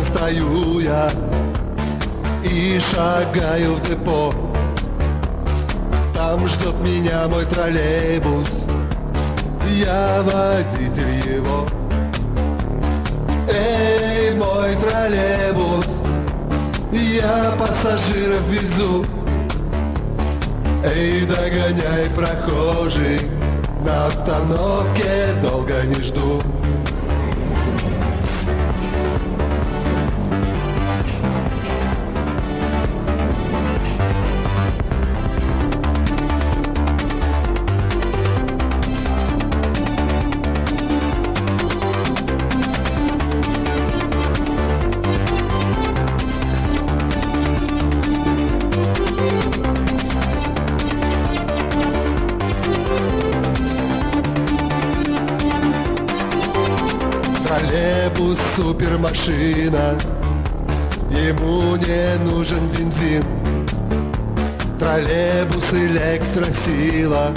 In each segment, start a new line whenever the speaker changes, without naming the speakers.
стою я и шагаю в депо. Там ждет меня мой троллейбус Я водитель его. Эй, мой троллейбус Я пассажиров везу. Эй, догоняй, прохожий На остановке долго не жду Троллейбус супермашина. Ему не нужен бензин. Троллейбус электросила.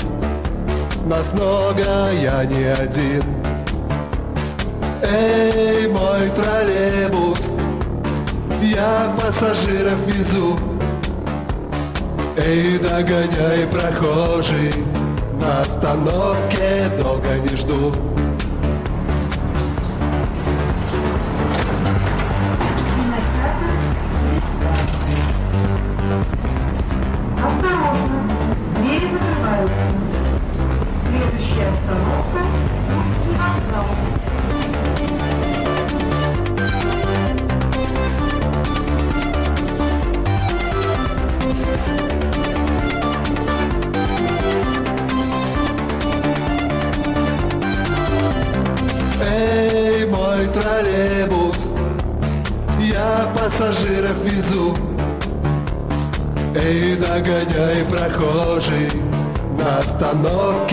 Нас много, я не один. Эй, мой троллейбус Я пассажиров везу. Эй, догоняй, прохожий На остановке долго не жду
Следующая остановка – вокзал.
Троллейбус, я пассажиров везу. Эй, догоняй, прохожий, на остановке